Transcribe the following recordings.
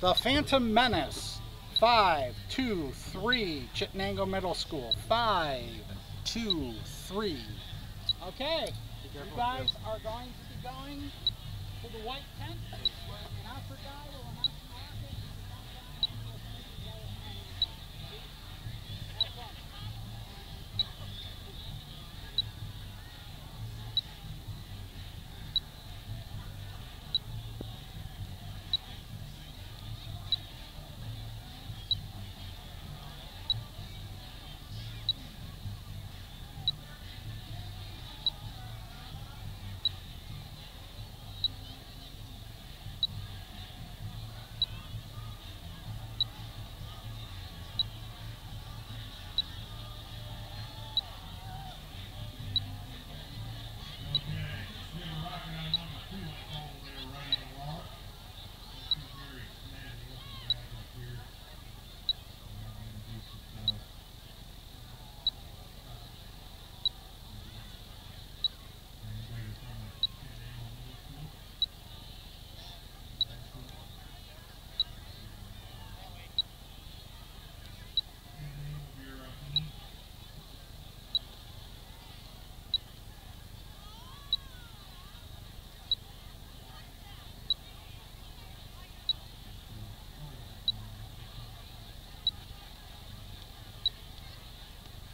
The Phantom Menace. Five, two, three. Chittenango Middle School. Five, two, three. Okay. You guys are going to be going to the white tent.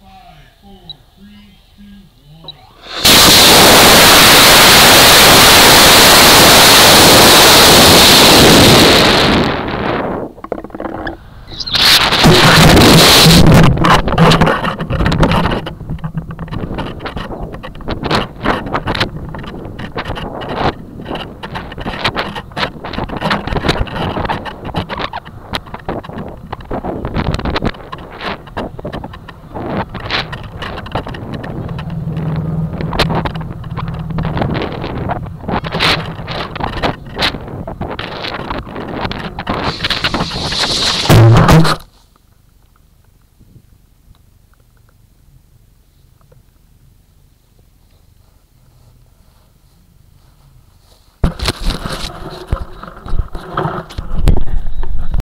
Five.